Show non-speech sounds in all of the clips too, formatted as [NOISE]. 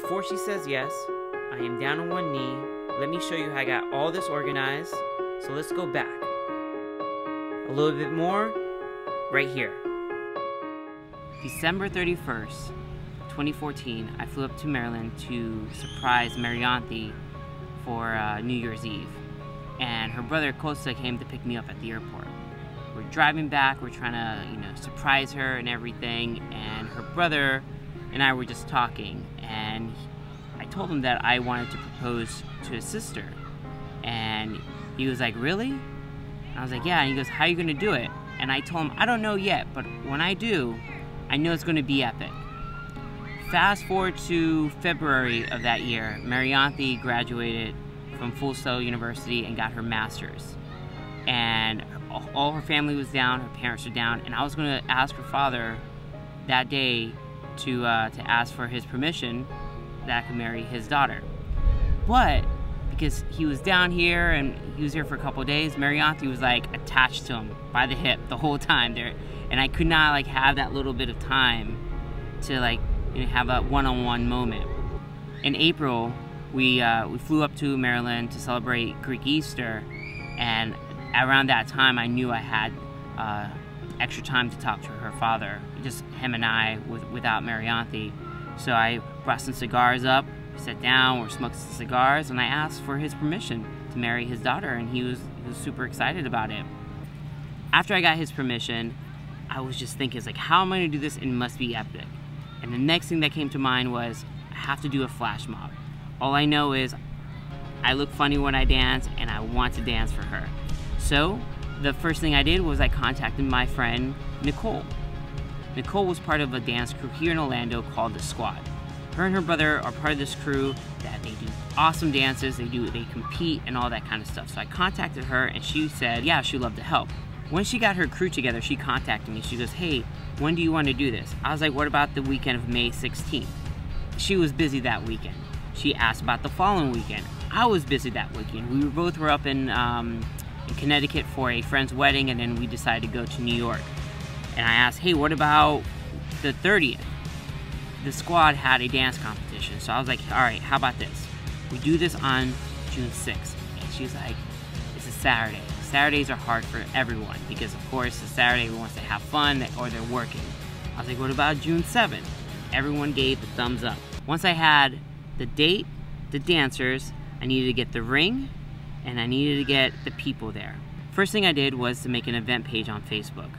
Before she says yes, I am down on one knee. Let me show you how I got all this organized. So let's go back. A little bit more, right here. December 31st, 2014, I flew up to Maryland to surprise Marianthy for uh, New Year's Eve. And her brother Costa came to pick me up at the airport. We're driving back, we're trying to, you know, surprise her and everything, and her brother and I were just talking, and I told him that I wanted to propose to his sister. And he was like, Really? And I was like, Yeah. And he goes, How are you going to do it? And I told him, I don't know yet, but when I do, I know it's going to be epic. Fast forward to February of that year, Marianthy graduated from Full Sail University and got her master's. And all her family was down, her parents were down, and I was going to ask her father that day to uh, to ask for his permission that I could marry his daughter. But because he was down here and he was here for a couple days, Marianthy was like attached to him by the hip the whole time there, and I could not like have that little bit of time to like you know, have a one-on-one moment. In April, we uh, we flew up to Maryland to celebrate Greek Easter, and around that time, I knew I had. Uh, extra time to talk to her father, just him and I with, without Marianthy. So I brought some cigars up, sat down, we're smoking some cigars, and I asked for his permission to marry his daughter, and he was, he was super excited about it. After I got his permission, I was just thinking, like, how am I gonna do this? It must be epic. And the next thing that came to mind was, I have to do a flash mob. All I know is, I look funny when I dance, and I want to dance for her. So the first thing I did was I contacted my friend Nicole. Nicole was part of a dance crew here in Orlando called The Squad. Her and her brother are part of this crew that they do awesome dances, they do they compete and all that kind of stuff. So I contacted her and she said, yeah, she'd love to help. When she got her crew together, she contacted me. She goes, hey, when do you want to do this? I was like, what about the weekend of May 16th? She was busy that weekend. She asked about the following weekend. I was busy that weekend. We both were up in um, in Connecticut for a friend's wedding, and then we decided to go to New York. And I asked, hey, what about the 30th? The squad had a dance competition, so I was like, all right, how about this? We do this on June 6th. And she was like, it's a Saturday. Saturdays are hard for everyone because, of course, the Saturday wants to have fun or they're working. I was like, what about June 7th? Everyone gave the thumbs up. Once I had the date, the dancers, I needed to get the ring, and I needed to get the people there. First thing I did was to make an event page on Facebook.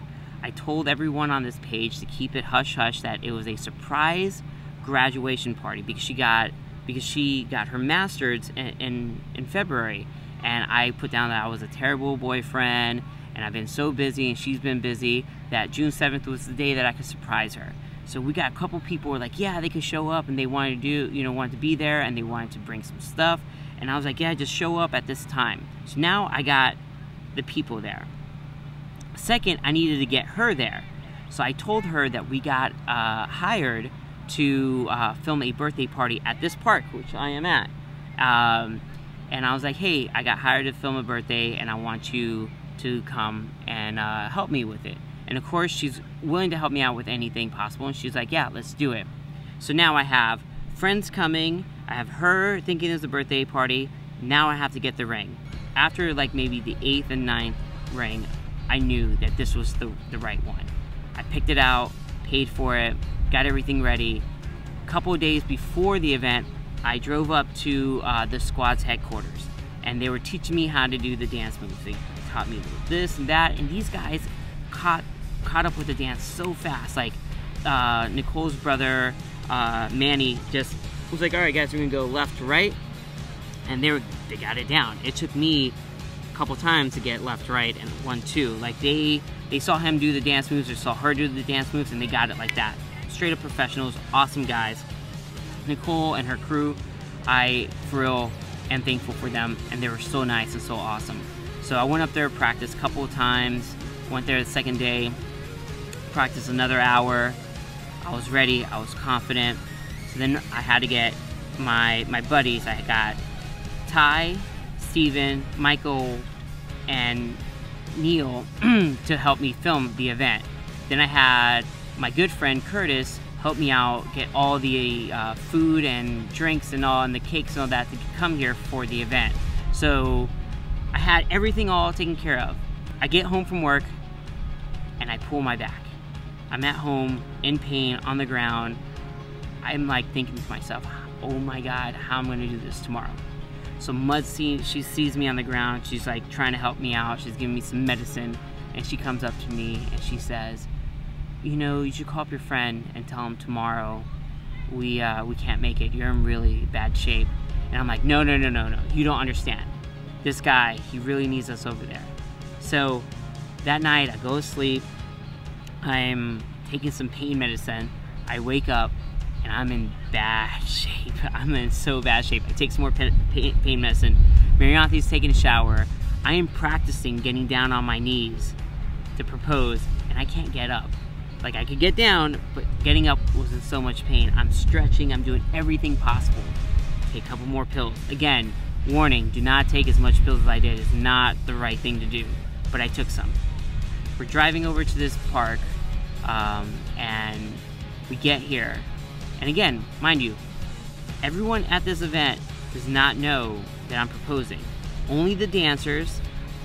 I told everyone on this page to keep it hush hush that it was a surprise graduation party because she got because she got her master's in, in, in February and I put down that I was a terrible boyfriend and I've been so busy and she's been busy that June 7th was the day that I could surprise her. So we got a couple people were like, yeah, they could show up and they wanted to do, you know, wanted to be there and they wanted to bring some stuff. And I was like, yeah, just show up at this time. So now I got the people there. Second, I needed to get her there. So I told her that we got uh, hired to uh, film a birthday party at this park, which I am at. Um, and I was like, hey, I got hired to film a birthday and I want you to come and uh, help me with it. And of course, she's willing to help me out with anything possible. And she's like, yeah, let's do it. So now I have friends coming, I have her thinking it's a birthday party. Now I have to get the ring. After like maybe the eighth and ninth ring, I knew that this was the, the right one. I picked it out, paid for it, got everything ready. A couple of days before the event, I drove up to uh, the squad's headquarters and they were teaching me how to do the dance moves. They taught me this and that, and these guys caught caught up with the dance so fast. Like uh, Nicole's brother, uh, Manny, just was like, all right, guys, we're gonna go left to right, and they were, they got it down. It took me couple times to get left, right, and one, two. Like they they saw him do the dance moves, or saw her do the dance moves, and they got it like that. Straight up professionals, awesome guys. Nicole and her crew, I real am thankful for them, and they were so nice and so awesome. So I went up there, practiced a couple of times, went there the second day, practiced another hour. I was ready, I was confident, so then I had to get my my buddies. I got Tighe, Steven, Michael, and Neil [CLEARS THROAT] to help me film the event. Then I had my good friend Curtis help me out, get all the uh, food and drinks and all, and the cakes and all that to come here for the event. So I had everything all taken care of. I get home from work and I pull my back. I'm at home in pain on the ground. I'm like thinking to myself, oh my God, how am I gonna do this tomorrow? So Mud sees, she sees me on the ground. She's like trying to help me out. She's giving me some medicine and she comes up to me and she says, you know, you should call up your friend and tell him tomorrow we, uh, we can't make it. You're in really bad shape. And I'm like, no, no, no, no, no. You don't understand. This guy, he really needs us over there. So that night I go to sleep. I'm taking some pain medicine. I wake up and I'm in bad [LAUGHS] shape. I'm in so bad shape. I take some more pain, medicine. Marianthy's taking a shower. I am practicing getting down on my knees to propose and I can't get up. Like I could get down, but getting up was in so much pain. I'm stretching, I'm doing everything possible. Take a couple more pills. Again, warning, do not take as much pills as I did. It's not the right thing to do, but I took some. We're driving over to this park um, and we get here. And again, mind you, everyone at this event does not know that I'm proposing. Only the dancers,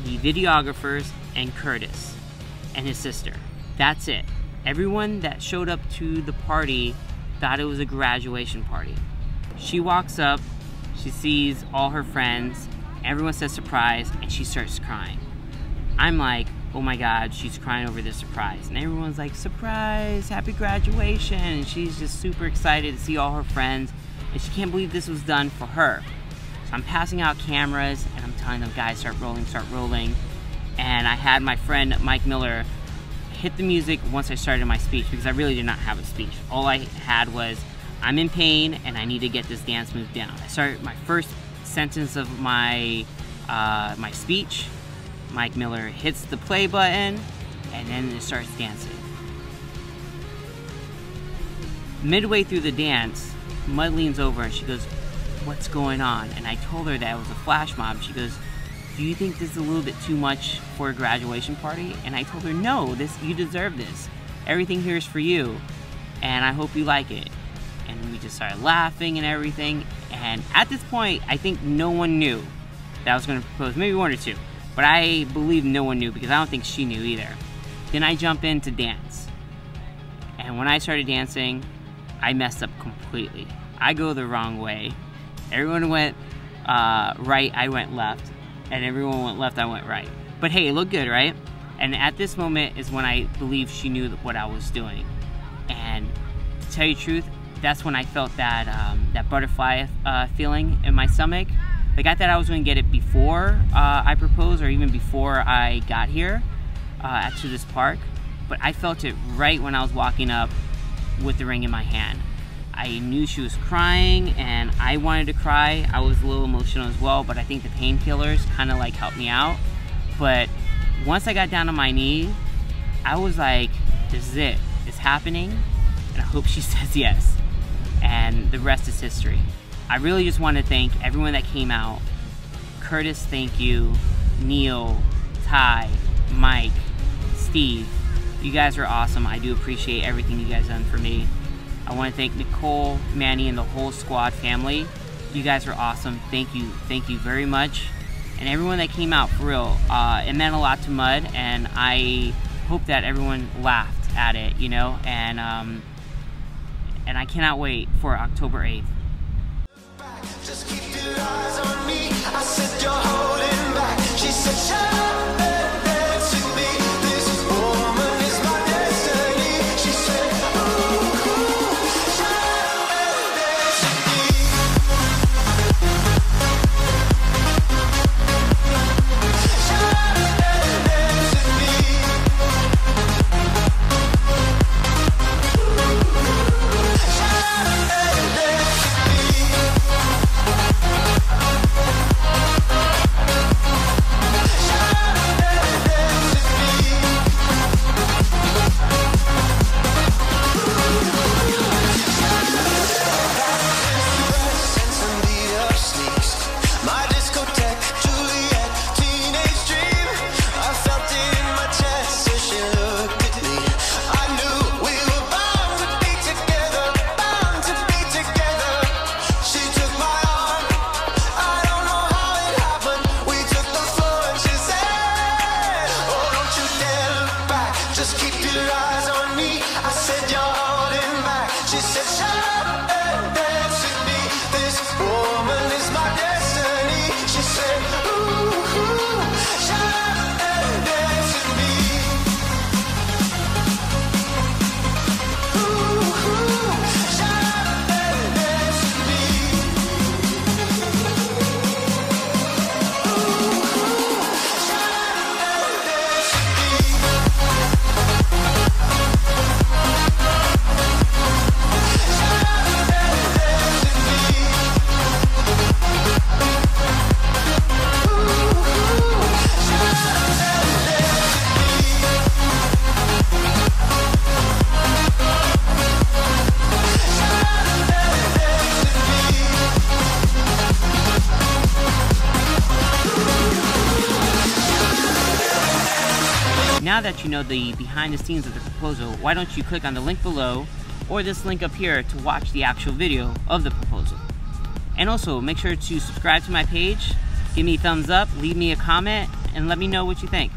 the videographers, and Curtis and his sister. That's it. Everyone that showed up to the party thought it was a graduation party. She walks up, she sees all her friends, everyone says surprise, and she starts crying. I'm like, oh my god, she's crying over this surprise. And everyone's like, surprise, happy graduation. And she's just super excited to see all her friends. And she can't believe this was done for her. So I'm passing out cameras and I'm telling them, guys, start rolling, start rolling. And I had my friend Mike Miller hit the music once I started my speech because I really did not have a speech. All I had was, I'm in pain and I need to get this dance move down. I started my first sentence of my uh, my speech Mike Miller hits the play button and then it starts dancing. Midway through the dance, Mud leans over and she goes, What's going on? And I told her that it was a flash mob. She goes, Do you think this is a little bit too much for a graduation party? And I told her, No, this you deserve this. Everything here is for you. And I hope you like it. And we just started laughing and everything. And at this point, I think no one knew that I was going to propose. Maybe one or two. But I believe no one knew because I don't think she knew either. Then I jump in to dance. And when I started dancing, I messed up completely. I go the wrong way. Everyone went uh, right, I went left. And everyone went left, I went right. But hey, it looked good, right? And at this moment is when I believe she knew what I was doing. And to tell you the truth, that's when I felt that um, that butterfly uh, feeling in my stomach like I thought I was going to get it before uh, I proposed or even before I got here uh, to this park, but I felt it right when I was walking up with the ring in my hand. I knew she was crying and I wanted to cry. I was a little emotional as well, but I think the painkillers kind of like helped me out. But once I got down on my knee, I was like, this is it. It's happening. And I hope she [LAUGHS] says yes. And the rest is history. I really just want to thank everyone that came out. Curtis, thank you. Neil, Tighe, Mike, Steve. You guys are awesome. I do appreciate everything you guys done for me. I want to thank Nicole, Manny, and the whole squad family. You guys are awesome. Thank you. Thank you very much. And everyone that came out, for real. Uh, it meant a lot to Mud, and I hope that everyone laughed at it, you know? And, um, and I cannot wait for October 8th. That you know the behind the scenes of the proposal, why don't you click on the link below or this link up here to watch the actual video of the proposal. And also, make sure to subscribe to my page, give me a thumbs up, leave me a comment, and let me know what you think.